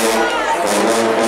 Música